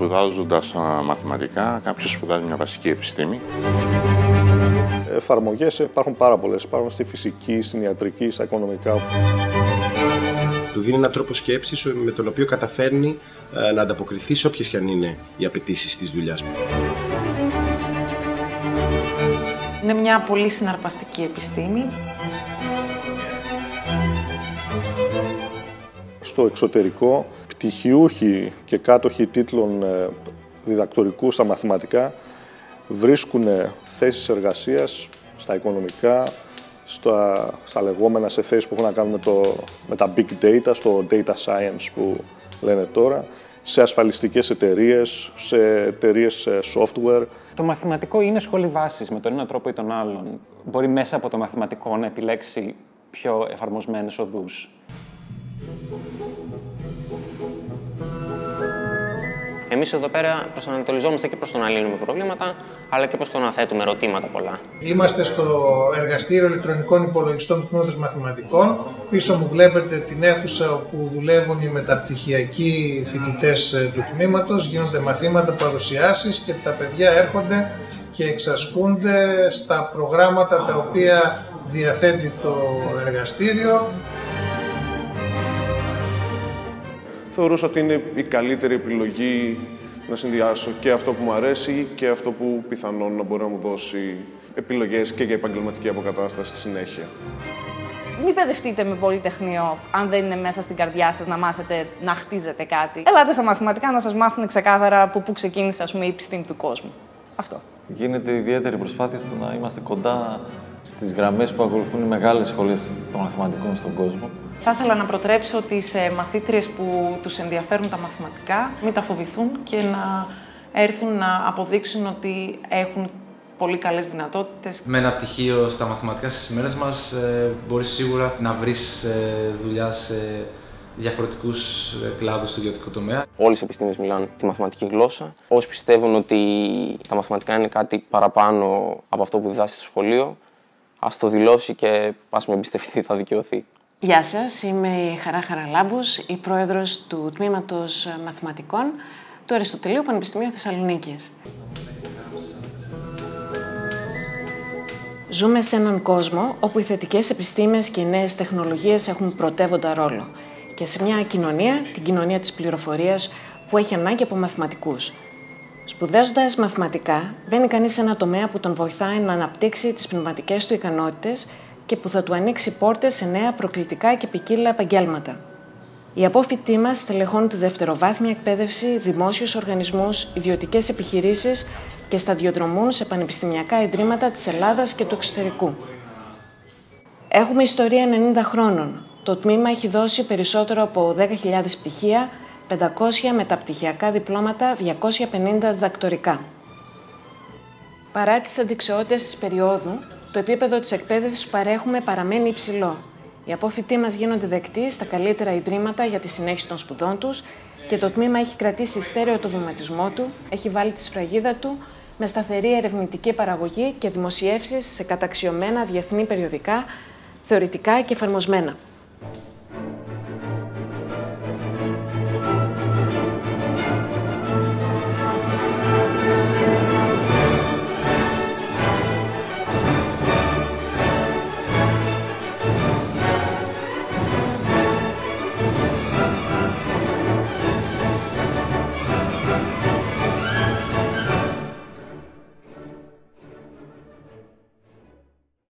σπουδάζοντας μαθηματικά, κάποιος σπουδάζει μια βασική επιστήμη. Εφαρμογές υπάρχουν πάρα πολλές. Υπάρχουν στη φυσική, στην ιατρική, στα οικονομικά. Του δίνει έναν τρόπο σκέψης με τον οποίο καταφέρνει ε, να ανταποκριθεί σε όποιες και αν είναι οι απαιτήσεις της δουλειάς μου. Είναι μια πολύ συναρπαστική επιστήμη. Στο εξωτερικό, πτυχιούχοι και κάτοχοι τίτλων ε, διδακτορικούς στα μαθηματικά βρίσκουν θέσεις εργασίας στα οικονομικά, στα, στα λεγόμενα σε θέσεις που έχουν να κάνουν με, το, με τα big data, στο data science που λένε τώρα, σε ασφαλιστικές εταιρείες, σε εταιρείες ε, software. Το μαθηματικό είναι σχολή βάσης με τον ένα τρόπο ή τον άλλον. Μπορεί μέσα από το μαθηματικό να επιλέξει πιο εφαρμοσμένες οδούς. Εμείς εδώ πέρα προσανατολιζόμαστε και προς το να λύνουμε προβλήματα, αλλά και προς το να θέτουμε ερωτήματα πολλά. Είμαστε στο εργαστήριο ηλεκτρονικών υπολογιστών του Τμήματος Μαθηματικών. Πίσω μου βλέπετε την αίθουσα όπου δουλεύουν οι μεταπτυχιακοί φοιτητές ε, του τμήματος. Γίνονται μαθήματα, παρουσιάσεις και τα παιδιά έρχονται και εξασκούνται στα προγράμματα τα οποία διαθέτει το εργαστήριο. Θεωρούσα ότι είναι η καλύτερη επιλογή να συνδυάσω και αυτό που μου αρέσει και αυτό που πιθανόν να μπορεί να μου δώσει επιλογές και για επαγγελματική αποκατάσταση στη συνέχεια. Μην παιδευτείτε με πολυτεχνείο αν δεν είναι μέσα στην καρδιά σας να μάθετε να χτίζετε κάτι. Ελάτε στα μαθηματικά να σας μάθουν ξεκάθαρα από πού ξεκίνησε ας πούμε, η επιστήμη του κόσμου. Αυτό. Γίνεται ιδιαίτερη προσπάθεια στο να είμαστε κοντά στις γραμμές που ακολουθούν οι μεγάλες σχολές των μαθηματικών στον κόσμο. Θα ήθελα να προτρέψω τις ε, μαθήτριες που τους ενδιαφέρουν τα μαθηματικά, μην τα φοβηθούν και να έρθουν να αποδείξουν ότι έχουν πολύ καλές δυνατότητες. Με ένα πτυχίο στα μαθηματικά στις ημέρες μας ε, μπορείς σίγουρα να βρεις ε, δουλειά σε διαφορετικούς κλάδους του ιδιωτικού τομέα. Όλες οι επιστήμες μιλάνε τη μαθηματική γλώσσα. Όσοι πιστεύουν ότι τα μαθηματικά είναι κάτι παραπάνω από αυτό που διδάσκεις στο σχολείο, ας το δηλώσει και ας με εμπιστευτεί, θα δικαιωθεί. Γεια σας, είμαι η Χαρά Χαραλάμπους, η πρόεδρος του Τμήματος Μαθηματικών του Αριστοτελείου Πανεπιστημίου Θεσσαλονίκης. Ζούμε σε έναν κόσμο όπου οι θετικές επιστήμες και οι νέες τεχνολογίες έχουν πρωτεύοντα ρόλο και σε μια κοινωνία, την κοινωνία της πληροφορίας, που έχει ανάγκη από μαθηματικούς. Σπουδάζοντας μαθηματικά, μπαίνει κανείς σε ένα τομέα που τον βοηθάει να αναπτύξει τις πνευματικές του ικανότητες και που θα του ανοίξει πόρτες σε νέα προκλητικά και ποικίλα επαγγέλματα. Οι απόφοιτοί μας στελεχώνουν τη δευτεροβάθμια εκπαίδευση, δημόσιους οργανισμούς, ιδιωτικές επιχειρήσεις και σταδιοδρομούν σε πανεπιστημιακά ιδρύματα της Ελλάδας και του εξωτερικού. Έχουμε ιστορία 90 χρόνων. Το τμήμα έχει δώσει περισσότερο από 10.000 πτυχία, 500 μεταπτυχιακά διπλώματα, 250 διδακτορικά. Παρά τις αντικσοότητες της περίοδου, το επίπεδο της εκπαίδευσης που παρέχουμε παραμένει υψηλό. Οι απόφοιτοί μας γίνονται δεκτοί στα καλύτερα ιδρύματα για τη συνέχιση των σπουδών τους και το τμήμα έχει κρατήσει στέρεο το βηματισμό του, έχει βάλει τη σφραγίδα του με σταθερή ερευνητική παραγωγή και δημοσιεύσεις σε καταξιωμένα διεθνή περιοδικά, θεωρητικά και εφαρμοσμένα.